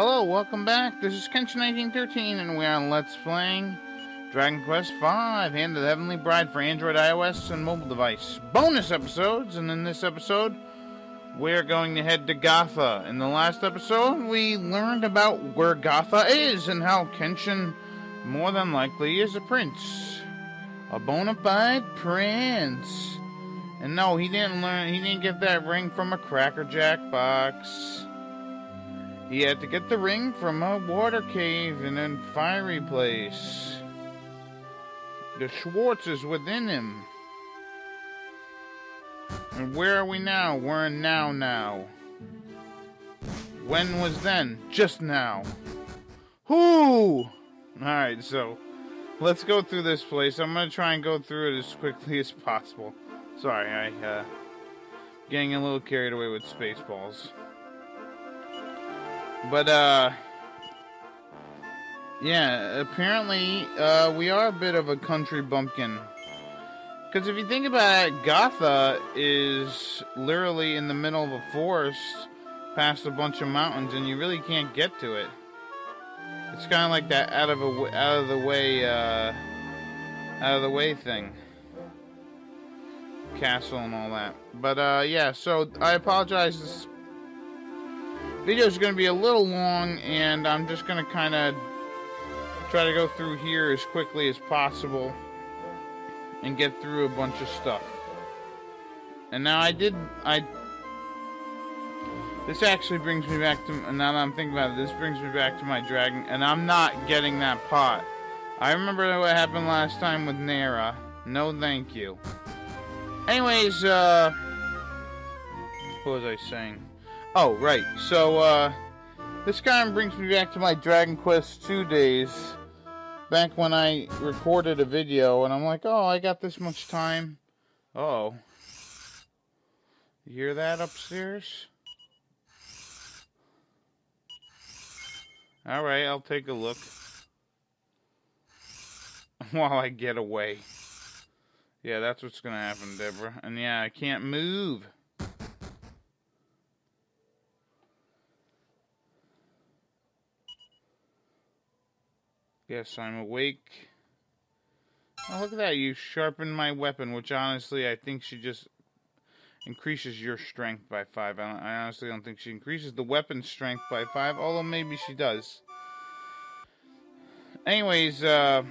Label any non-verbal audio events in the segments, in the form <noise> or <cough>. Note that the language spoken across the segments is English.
Hello, welcome back. This is Kenshin1913, and we are on Let's Playing Dragon Quest V Hand of the Heavenly Bride for Android, iOS, and mobile device. Bonus episodes, and in this episode, we're going to head to Gotha. In the last episode, we learned about where Gotha is and how Kenshin, more than likely, is a prince. A bona fide prince. And no, he didn't learn, he didn't get that ring from a Cracker Jack box. He had to get the ring from a water cave in a fiery place. The Schwartz is within him. And where are we now? We're in now now. When was then? Just now. Whoo! Alright, so let's go through this place. I'm gonna try and go through it as quickly <laughs> as possible. Sorry, I uh getting a little carried away with Spaceballs. But, uh, yeah, apparently, uh, we are a bit of a country bumpkin. Because if you think about it, Gotha is literally in the middle of a forest, past a bunch of mountains, and you really can't get to it. It's kind of like that out of a out of the way, uh, out of the way thing, castle and all that. But uh, yeah, so I apologize video is going to be a little long, and I'm just going to kind of try to go through here as quickly as possible and get through a bunch of stuff. And now I did, I, this actually brings me back to, now that I'm thinking about it, this brings me back to my dragon, and I'm not getting that pot. I remember what happened last time with Nera. No thank you. Anyways, uh, what was I saying? Oh, right. So, uh, this kind of brings me back to my Dragon Quest 2 days. Back when I recorded a video, and I'm like, oh, I got this much time. Oh. You hear that upstairs? Alright, I'll take a look. <laughs> While I get away. Yeah, that's what's gonna happen, Debora. And yeah, I can't move. Yes, I'm awake. Oh, look at that. You sharpened my weapon, which honestly, I think she just increases your strength by 5. I, I, honestly don't think she increases the weapon strength by 5, although maybe she does. Anyways, uh,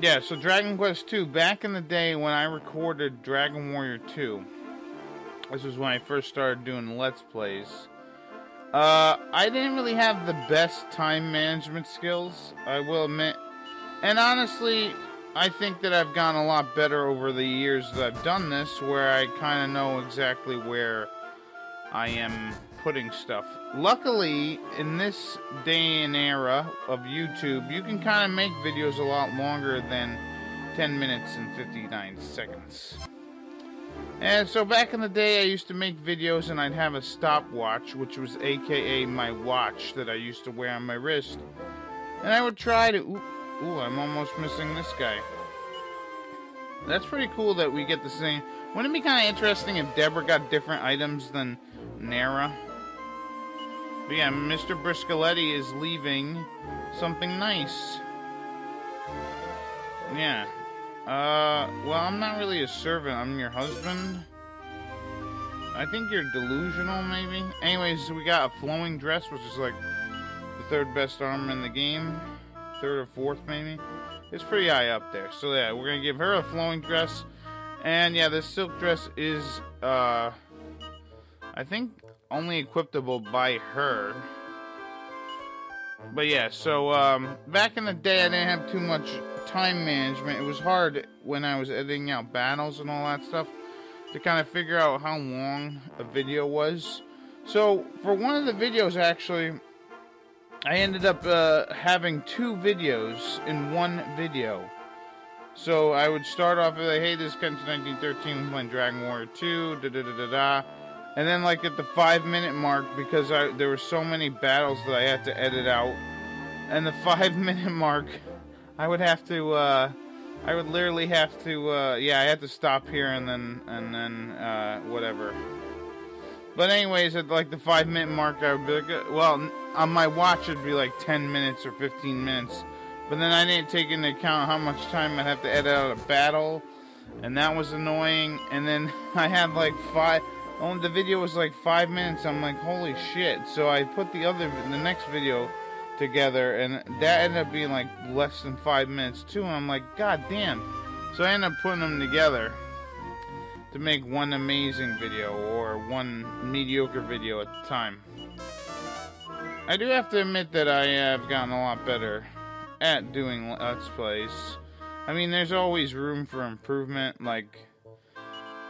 yeah, so Dragon Quest 2. Back in the day when I recorded Dragon Warrior 2, this was when I first started doing Let's Plays. Uh, I didn't really have the best time management skills, I will admit. And honestly, I think that I've gotten a lot better over the years that I've done this, where I kind of know exactly where I am putting stuff. Luckily, in this day and era of YouTube, you can kind of make videos a lot longer than 10 minutes and 59 seconds. And so back in the day, I used to make videos and I'd have a stopwatch, which was aka my watch that I used to wear on my wrist. And I would try to. Ooh, ooh, I'm almost missing this guy. That's pretty cool that we get the same. Wouldn't it be kind of interesting if Debora got different items than Nera? But yeah, Mr. Briscoletti is leaving something nice. Yeah, uh, well, I'm not really a servant. I'm your husband. I think you're delusional, maybe. Anyways, we got a flowing dress, which is like the third best armor in the game. Third or fourth, maybe. It's pretty high up there. So yeah, we're gonna give her a flowing dress. And yeah, this silk dress is, uh, I think only equipable by her. But yeah, so um, back in the day, I didn't have too much time management. It was hard when I was editing out battles and all that stuff to kind of figure out how long a video was. So for one of the videos, actually, I ended up uh, having two videos in one video. So I would start off with, hey, this is Kenshin 1913 playing Dragon Warrior 2, da da da da da. And then, like, at the five minute mark, because I, there were so many battles that I had to edit out, and the <laughs> five minute mark, I would have to, uh, I would literally have to, uh, yeah, I had to stop here and then, and then, uh, whatever. But anyways, at like the five minute mark, I would be like, uh, well, on my watch it'd be like 10 minutes or 15 minutes. But then I didn't take into account how much time I'd have to edit out a battle, and that was annoying. And then <laughs> I had like five. Oh, the video was like five minutes. I'm like, holy shit! So I put the other, the next video together, and that ended up being like less than five minutes too. And I'm like, god damn! So I ended up putting them together to make one amazing video or one mediocre video at the time. I do have to admit that I have gotten a lot better at doing Let's Plays. I mean, there's always room for improvement. Like,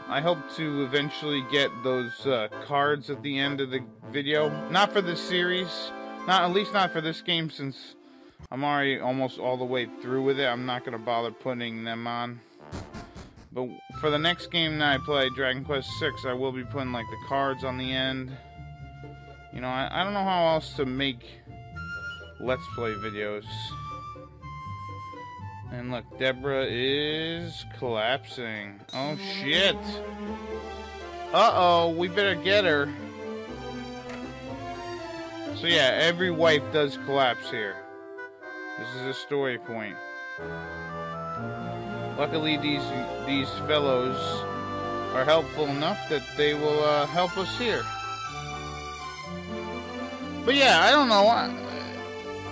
I hope to eventually get those uh, cards at the end of the video. Not for the series. Not at least not for this game since I'm already almost all the way through with it. I'm not going to bother putting them on. But for the next game that I play, Dragon Quest VI, I will be putting like the cards on the end. You know, I, I don't know how else to make Let's Play videos. And look, Debora is collapsing. Oh shit! Uh-oh, we better get her. So yeah, every wife does collapse here. This is a story point. Luckily, these these fellows are helpful enough that they will uh, help us here. But yeah, I don't know.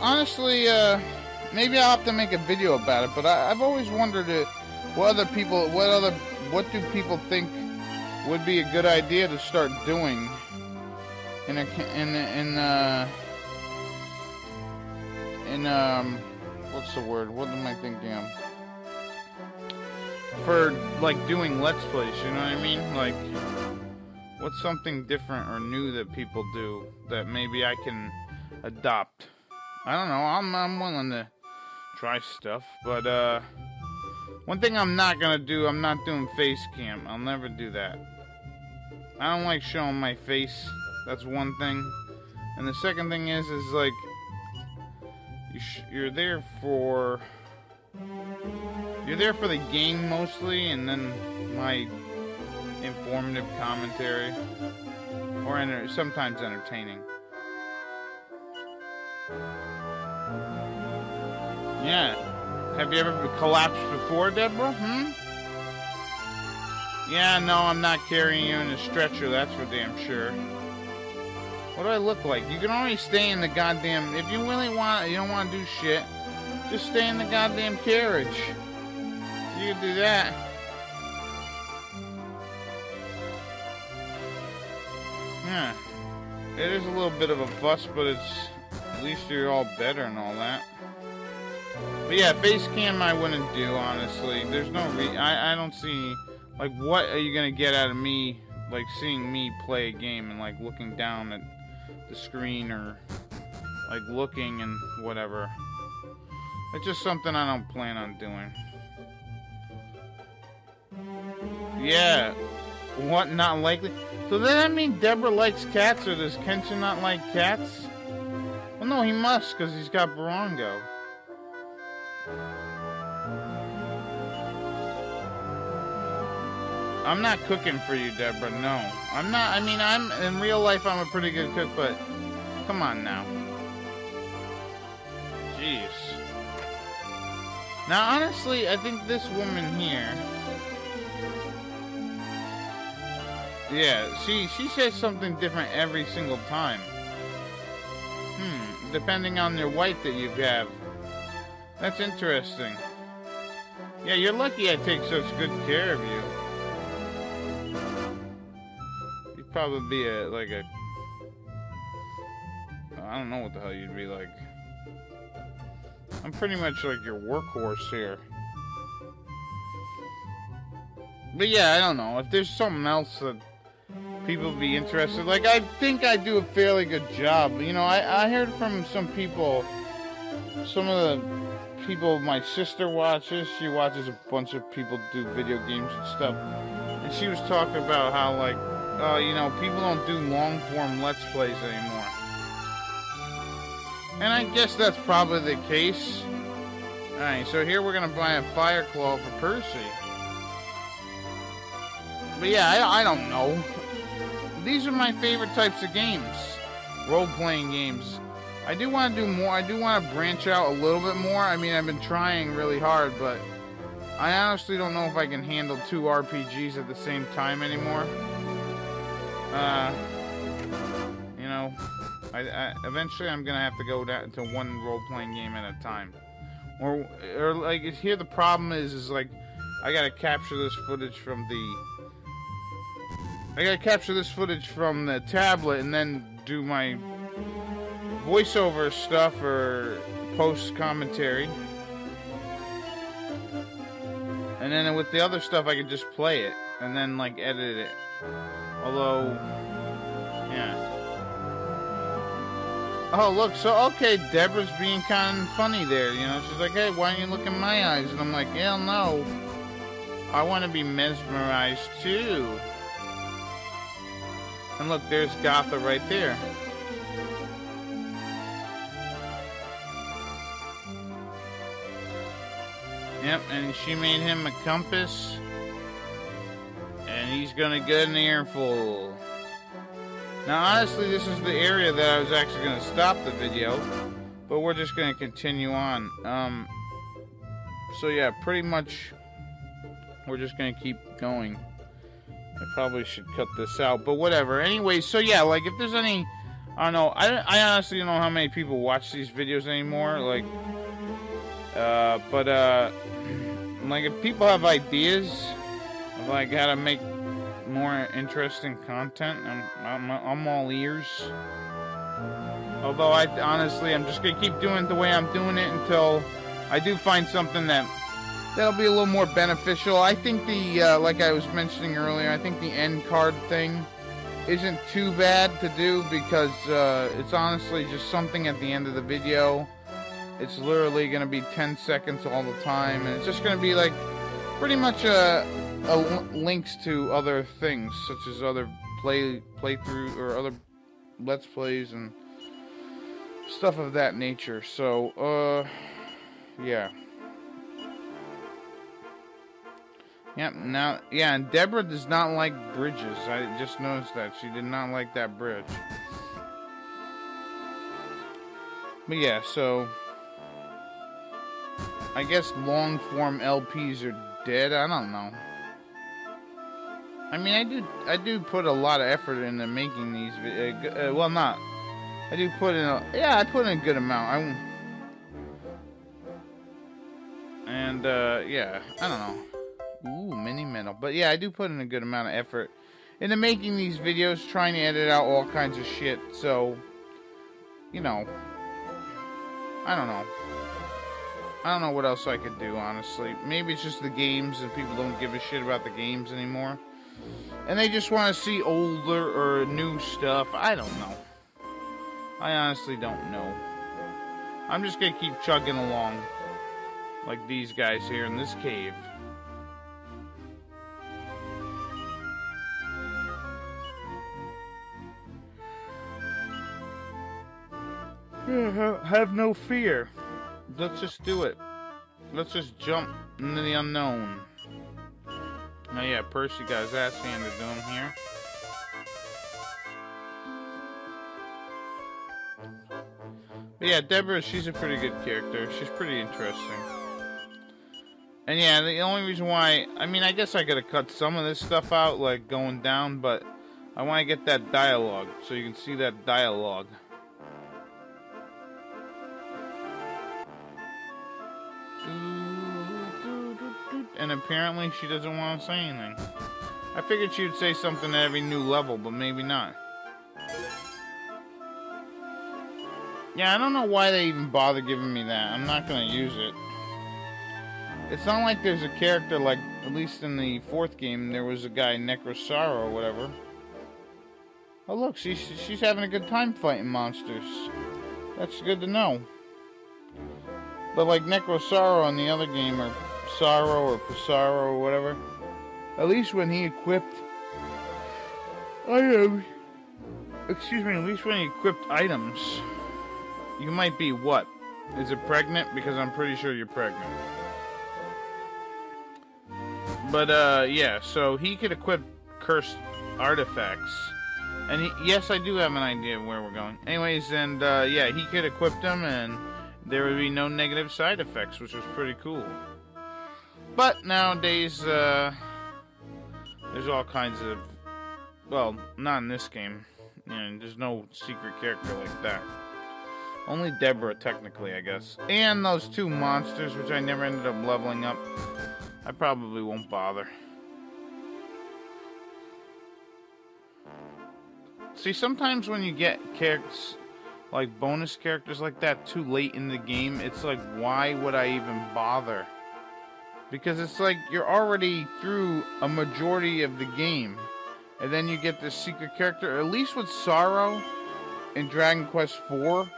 honestly, uh, maybe I'll have to make a video about it. But I, have always wondered what other people, what other, what do people think would be a good idea to start doing in a in in uh in um what's the word? What am I thinking of? For like doing let's plays, you know what I mean? Like what's something different or new that people do that maybe I can adopt? I don't know. I'm I'm willing to try stuff, but uh one thing I'm not gonna do, I'm not doing face cam. I'll never do that. I don't like showing my face. That's one thing. And the second thing is, is like, you you're there for, you're there for the game mostly, and then my informative commentary, or enter sometimes entertaining. Yeah. Have you ever collapsed before, Debora? Hmm? Yeah, no, I'm not carrying you in a stretcher, that's for damn sure. What do I look like? You can only stay in the goddamn... If you really want... You don't want to do shit, just stay in the goddamn carriage. You can do that. Yeah. It is a little bit of a fuss, but it's... At least you're all better and all that. But yeah, face cam I wouldn't do, honestly. There's no re... I, I don't see... Like, what are you gonna get out of me, like, seeing me play a game and, like, looking down at the screen or like looking and whatever. It's just something I don't plan on doing. Yeah. What, not likely? So does that mean Debora likes cats or does Kenshin not like cats? Well, no, he must because he's got Borongo. I'm not cooking for you, Debora. No. I'm not. I mean, I'm in real life. I'm a pretty good cook, but come on now. Jeez. Now, honestly, I think this woman here. Yeah, she she says something different every single time. Hmm. Depending on your wife that you have. That's interesting. Yeah, you're lucky I take such good care of you. Probably be a like a I don't know what the hell you'd be like. I'm pretty much like your workhorse here. But yeah, I don't know. If there's something else that people be interested, like I think I do a fairly good job. You know, I, I heard from some people, some of the people my sister watches, she watches a bunch of people do video games and stuff. And she was talking about how like uh, you know, people don't do long form Let's Plays anymore. And I guess that's probably the case. Alright, so here we're gonna buy a Fire Claw for Percy. But yeah, I, I don't know. these are my favorite types of games, role-playing games. I do want to do more. I do want to branch out a little bit more. I mean, I've been trying really hard, but I honestly don't know if I can handle two RPGs at the same time anymore. Uh, you know, I, I, eventually I'm gonna have to go down to one role-playing game at a time. Or, or like, here the problem is, is like, I gotta capture this footage from the. I gotta capture this footage from the tablet and then do my voiceover stuff or post commentary. And then with the other stuff, I could just play it and then like edit it. Although, yeah. Oh, look, so, okay, Debora's being kind of funny there, you know? She's like, hey, why don't you look in my eyes? And I'm like, hell no. I want to be mesmerized, too. And look, there's Gotha right there. Yep, and she made him a compass. He's gonna get an earful. Now, honestly, this is the area that I was actually gonna stop the video. But we're just gonna continue on. Um, so yeah, pretty much we're just gonna keep going. I probably should cut this out, but whatever. Anyway, so yeah, like if there's any, I don't know. I, I honestly don't know how many people watch these videos anymore. Like, uh, but uh, like if people have ideas of like how to make more interesting content, I'm, I'm, I'm all ears. Although I honestly, I'm just gonna keep doing it the way I'm doing it until I do find something that that'll be a little more beneficial. I think the, uh, like I was mentioning earlier, I think the end card thing isn't too bad to do because uh, it's honestly just something at the end of the video. It's literally going to be 10 seconds all the time, and it's just going to be like pretty much a, a links to other things, such as other play playthrough or other let's plays and stuff of that nature. So, uh, yeah. Yep, now, yeah, and Debora does not like bridges. I just noticed that. She did not like that bridge. But yeah, so... I guess long form LPs are dead. I don't know. I mean, I do I do put a lot of effort into making these. Uh, uh, well, not. I do put in a yeah. I put in a good amount. I and uh, yeah, I don't know. Ooh, mini medal. But yeah, I do put in a good amount of effort into making these videos, trying to edit out all kinds of shit. So, you know, I don't know. I don't know what else I could do, honestly. Maybe it's just the games and people don't give a shit about the games anymore. And they just want to see older or new stuff. I don't know. I honestly don't know. I'm just going to keep chugging along. Like these guys here in this cave. Have no fear. Let's just do it. Let's just jump into the unknown. Oh yeah, Percy got his ass handed to him here. But yeah, Debora, she's a pretty good character. She's pretty interesting. And yeah, the only reason why, I mean, I guess I could have cut some of this stuff out, like going down, but I want to get that dialogue, so you can see that dialogue. And apparently she doesn't want to say anything. I figured she would say something at every new level, but maybe not. Yeah, I don't know why they even bother giving me that. I'm not going to use it. It's not like there's a character like, at least in the fourth game, there was a guy, Necrosaro or whatever. Oh look, she's, she's having a good time fighting monsters. That's good to know. But like Necrosaro in the other game, or Sorrow or Pissarro or whatever. At least when he equipped... I am... Excuse me, at least when he equipped items. You might be what? Is it pregnant? Because I'm pretty sure you're pregnant. But, uh, yeah, so he could equip cursed artifacts. And he, yes, I do have an idea of where we're going. Anyways, and uh, yeah, he could equip them, and there would be no negative side effects, which was pretty cool. But nowadays, uh, there's all kinds of, well, not in this game. There's no secret character like that. Only Debora, technically, I guess. And those two monsters, which I never ended up leveling up. I probably won't bother. See, sometimes when you get characters, like bonus characters like that too late in the game, it's like, why would I even bother? Because it's like you're already through a majority of the game. And then you get this secret character. At least with Sorrow in Dragon Quest IV,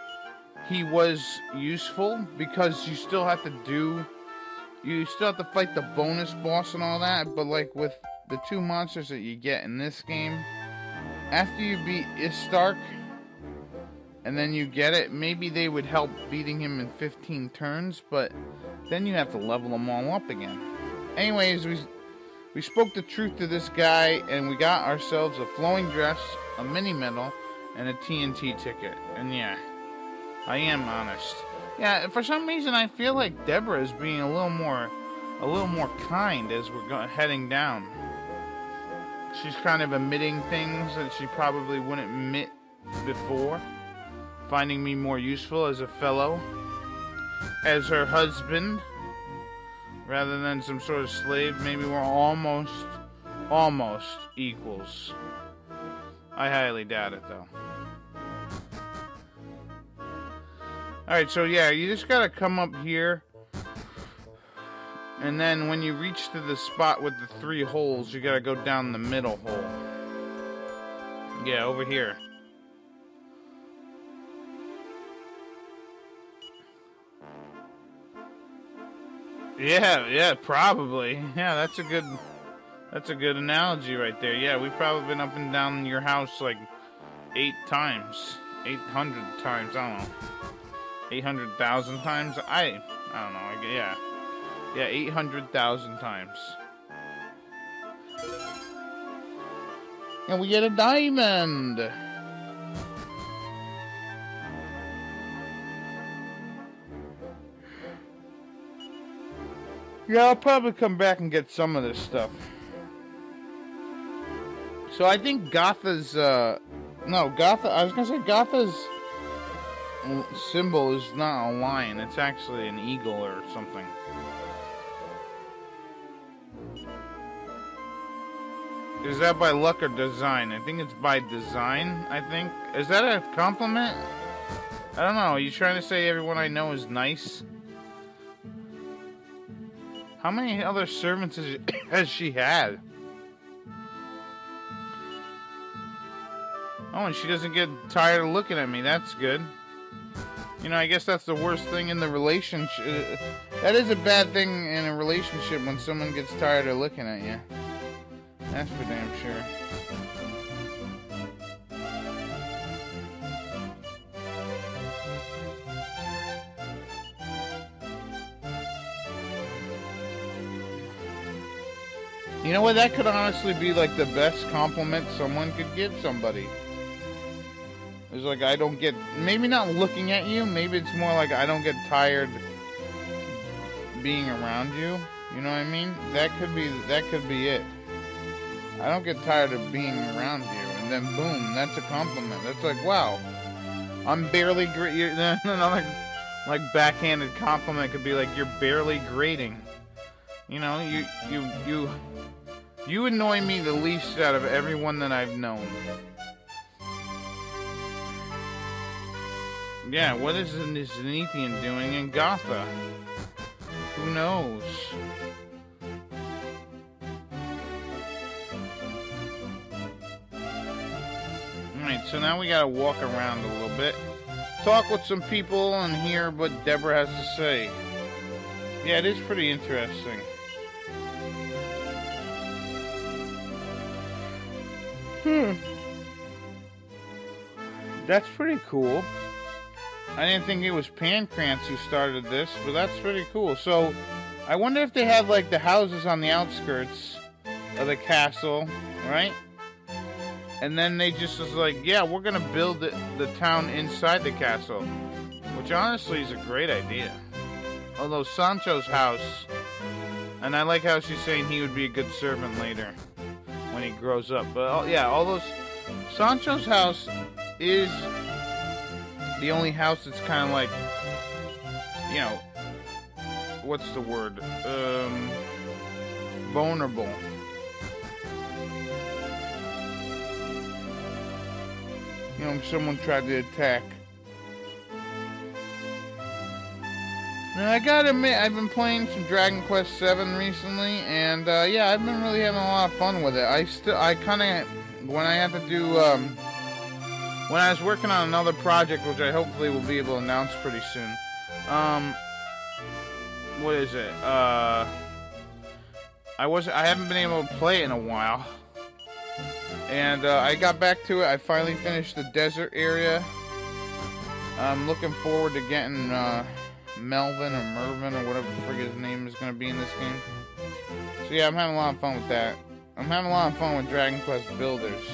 he was useful because you still have to do you still have to fight the bonus boss and all that but like with the two monsters that you get in this game after you beat Estark and then you get it maybe they would help beating him in 15 turns but then you have to level them all up again anyways we we spoke the truth to this guy and we got ourselves a flowing dress a mini medal and a TNT ticket and yeah I am honest. Yeah, for some reason I feel like Debora is being a little more, a little more kind as we're go- heading down. She's kind of admitting things that she probably wouldn't admit before, finding me more useful as a fellow, as her husband, rather than some sort of slave. Maybe we're almost, almost equals. I highly doubt it, though. Alright, so yeah, you just gotta come up here. And then when you reach to the spot with the three holes, you gotta go down the middle hole. Yeah, over here. Yeah, yeah, probably. Yeah, that's a good that's a good analogy right there. Yeah, we've probably been up and down your house like eight times. Eight hundred times, I don't know. 800,000 times? I, I don't know, yeah. Yeah, 800,000 times. And we get a diamond! Yeah, I'll probably come back and get some of this stuff. So I think Gotha's, uh... No, Gotha... I was gonna say Gotha's symbol is not a lion, it's actually an eagle or something. Is that by luck or design? I think it's by design, I think. Is that a compliment? I don't know. Are you trying to say everyone I know is nice? How many other servants <coughs> has she had? Oh, and she doesn't get tired of looking at me. That's good. You know, I guess that's the worst thing in the relationship. That is a bad thing in a relationship when someone gets tired of looking at you. That's for damn sure. You know what? That could honestly be like the best compliment someone could give somebody. It's like I don't get maybe not looking at you, maybe it's more like I don't get tired being around you. You know what I mean? That could be that could be it. I don't get tired of being around you, and then boom, that's a compliment. That's like wow, I'm barely great. <laughs> Another like backhanded compliment could be like you're barely grading. You know, you you you you annoy me the least out of everyone that I've known. Yeah, what is this Zenithian doing in Gotha? Who knows? Alright, so now we gotta walk around a little bit. Talk with some people and hear what Debora has to say. Yeah, it is pretty interesting. Hmm. That's pretty cool. I didn't think it was Pankraz who started this, but that's pretty cool. So, I wonder if they have like the houses on the outskirts of the castle, right? and then they just was like, yeah, we're gonna build the, the town inside the castle, which honestly is a great idea. Although Sancho's house, and I like how she's saying he would be a good servant later when he grows up. But all, yeah, all those Sancho's house is the only house that's kind of like, you know, what's the word? Um, vulnerable. You know, someone tried to attack. Now, I gotta admit, I've been playing some Dragon Quest VII recently, and uh, yeah, I've been really having a lot of fun with it. I still, I kind of, when I had to do, um, when I was working on another project, which I hopefully will be able to announce pretty soon. Um, what is it? Uh, I was, I haven't been able to play it in a while. And uh, I got back to it. I finally finished the desert area. I'm looking forward to getting uh, Melvin or Mervin or whatever the frig his name is going to be in this game. So yeah, I'm having a lot of fun with that. I'm having a lot of fun with Dragon Quest Builders.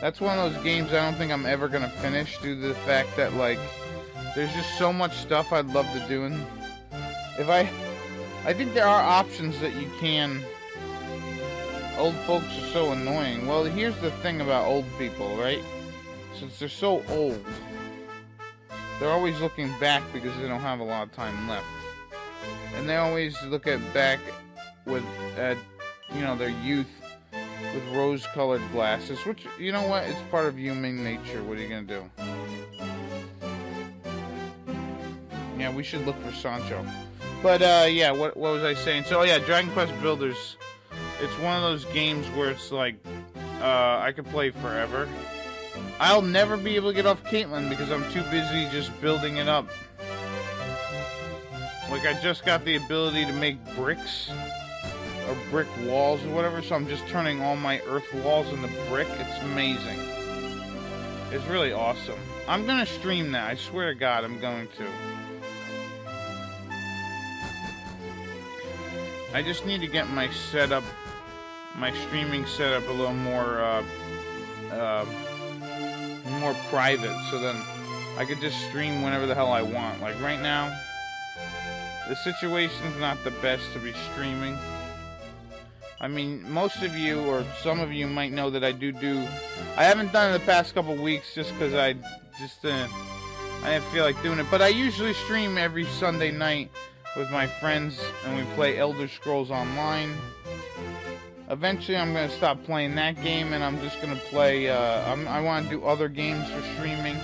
That's one of those games I don't think I'm ever going to finish due to the fact that, like, there's just so much stuff I'd love to do. And if I... I think there are options that you can old folks are so annoying. Well, here's the thing about old people, right? Since they're so old, they're always looking back because they don't have a lot of time left. And they always look at back with, at, you know, their youth with rose-colored glasses, which, you know what, it's part of human nature. What are you going to do? Yeah, we should look for Sancho. But, uh, yeah, what, what was I saying? So, yeah, Dragon Quest Builders it's one of those games where it's like, uh, I could play forever. I'll never be able to get off Cantlin because I'm too busy just building it up. Like, I just got the ability to make bricks, or brick walls or whatever, so I'm just turning all my earth walls into brick. It's amazing. It's really awesome. I'm gonna stream that, I swear to God I'm going to. I just need to get my setup my streaming setup a little more uh, uh, more private so then I could just stream whenever the hell I want. Like right now, the situation's not the best to be streaming. I mean, most of you or some of you might know that I do do. I haven't done it the past couple weeks just because I just uh, I didn't feel like doing it. But I usually stream every Sunday night with my friends and we play Elder Scrolls Online. Eventually, I'm going to stop playing that game, and I'm just going to play, uh, i want to do other games for streaming.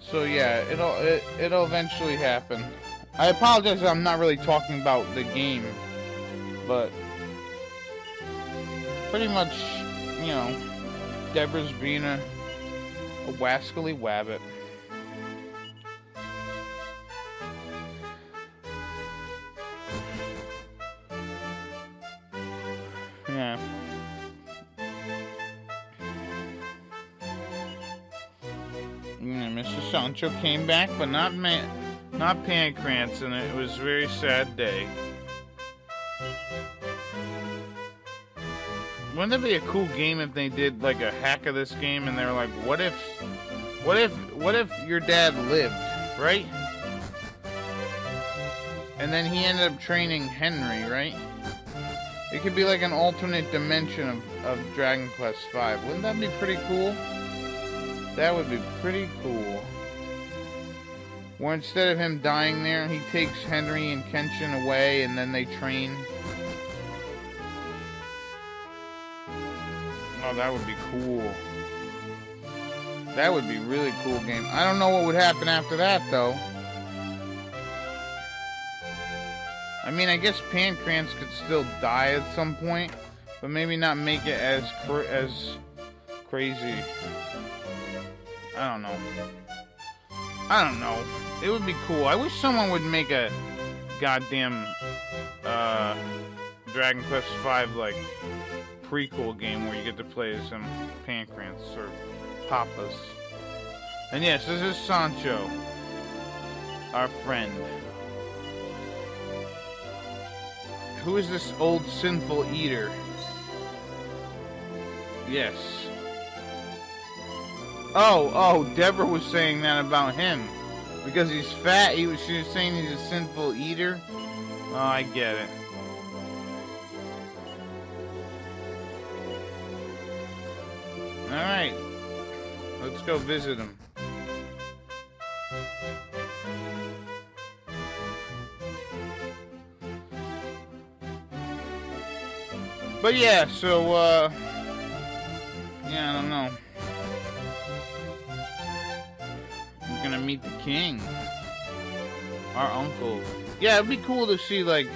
So yeah, it'll, it, it'll eventually happen. I apologize I'm not really talking about the game, but pretty much, you know, Debora's being a, a wascally wabbit. Yeah. Mr. Sancho came back, but not man, not Pankraz, and it was a very sad day. Wouldn't it be a cool game if they did like a hack of this game and they were like, what if, what if, what if your dad lived, right? And then he ended up training Henry, right? It could be like an alternate dimension of, of Dragon Quest V. Wouldn't that be pretty cool? That would be pretty cool. Where instead of him dying there, he takes Henry and Kenshin away and then they train. Oh, that would be cool. That would be really cool game. I don't know what would happen after that, though. I mean, I guess Pankraz could still die at some point, but maybe not make it as as crazy. I don't know. I don't know. It would be cool. I wish someone would make a goddamn uh, Dragon Quest V like prequel game where you get to play as some Pancrance or Papas. And yes, this is Sancho, our friend. Who is this old sinful eater? Yes. Oh, oh, Debora was saying that about him. Because he's fat, he was, she was saying he's a sinful eater. Oh, I get it. Alright. Let's go visit him. But yeah, so, uh... Yeah, I don't know. We're gonna meet the king. Our uncle. Yeah, it'd be cool to see, like...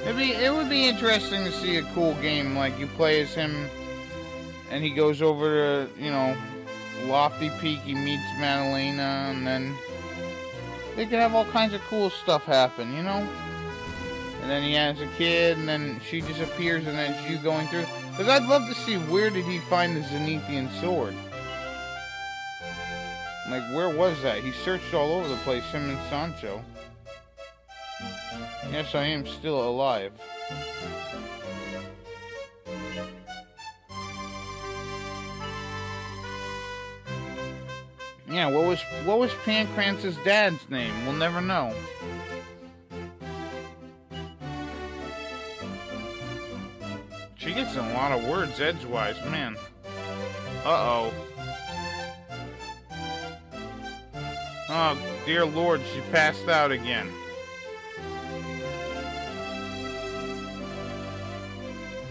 It'd be, it would be interesting to see a cool game, like you play as him and he goes over to, you know, Lofty Peak, he meets Madalena, and then they could have all kinds of cool stuff happen, you know? And then he has a kid, and then she disappears, and then it's you going through. Because I'd love to see where did he find the Zenithian sword? Like, where was that? He searched all over the place, him and Sancho. Yes, I am still alive. Yeah, what was what was Pankraz's dad's name? We'll never know. She gets a lot of words edgewise, man. Uh-oh. Oh, dear Lord, she passed out again.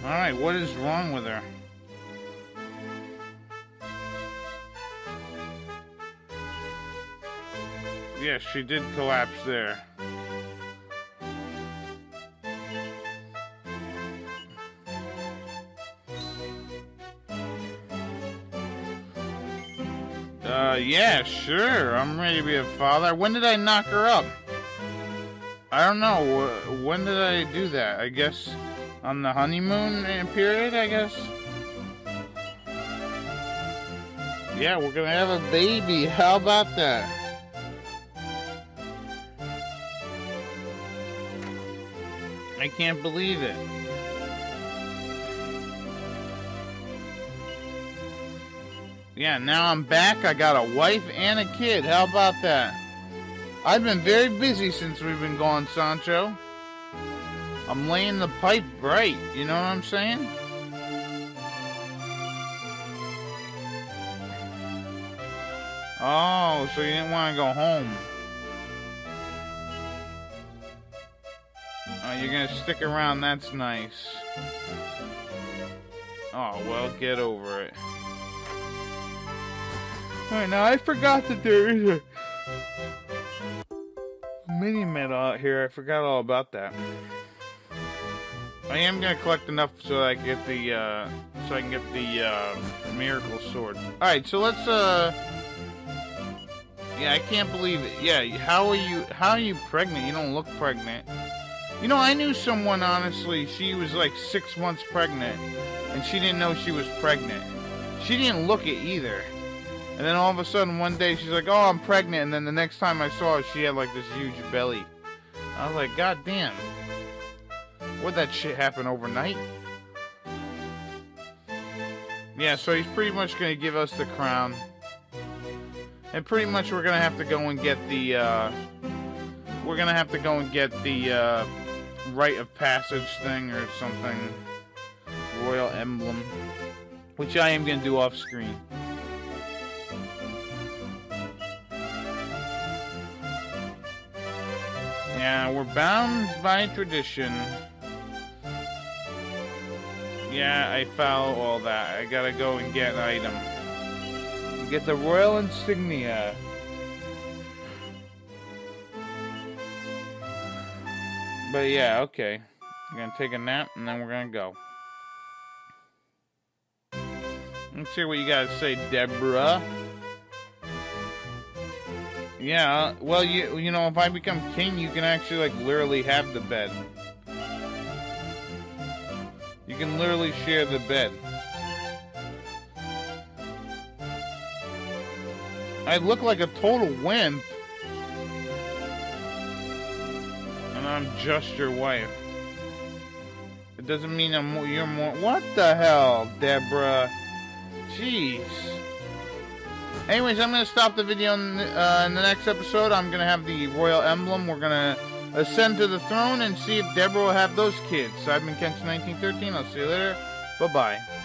Alright, what is wrong with her? Yes, she did collapse there. Yeah, sure. I'm ready to be a father. When did I knock her up? I don't know. When did I do that? I guess on the honeymoon period, I guess? Yeah, we're gonna have a baby. How about that? I can't believe it. Yeah, now I'm back. I got a wife and a kid. How about that? I've been very busy since we've been gone, Sancho. I'm laying the pipe bright. You know what I'm saying? Oh, so you didn't want to go home. Oh, you're gonna stick around. That's nice. Oh, well, get over it. Alright, now I forgot that there is a mini medal out here. I forgot all about that. I am gonna collect enough so I get the uh, so I can get the uh, miracle sword. All right, so let's. uh... Yeah, I can't believe it. Yeah, how are you? How are you pregnant? You don't look pregnant. You know, I knew someone. Honestly, she was like six months pregnant, and she didn't know she was pregnant. She didn't look it either. And then all of a sudden, one day, she's like, oh, I'm pregnant. And then the next time I saw her, she had like this huge belly. I was like, God damn. Would that shit happen overnight? Yeah, so he's pretty much going to give us the crown. And pretty much we're going to have to go and get the, uh, We're going to have to go and get the, uh, rite of passage thing or something. Royal emblem. Which I am going to do off screen. Yeah, we're bound by tradition. Yeah, I follow all that. I gotta go and get an item. Get the royal insignia. But yeah, okay. I'm gonna take a nap and then we're gonna go. Let's hear what you guys say, Debora. Yeah, well, you you know, if I become king, you can actually like literally have the bed. You can literally share the bed. I look like a total wimp. And I'm just your wife. It doesn't mean I'm you're more. What the hell, Debora? Jeez. Anyways, I'm going to stop the video in the, uh, in the next episode. I'm going to have the royal emblem. We're going to ascend to the throne and see if Debora will have those kids. So I've been Kenshin1913. I'll see you later. Bye-bye.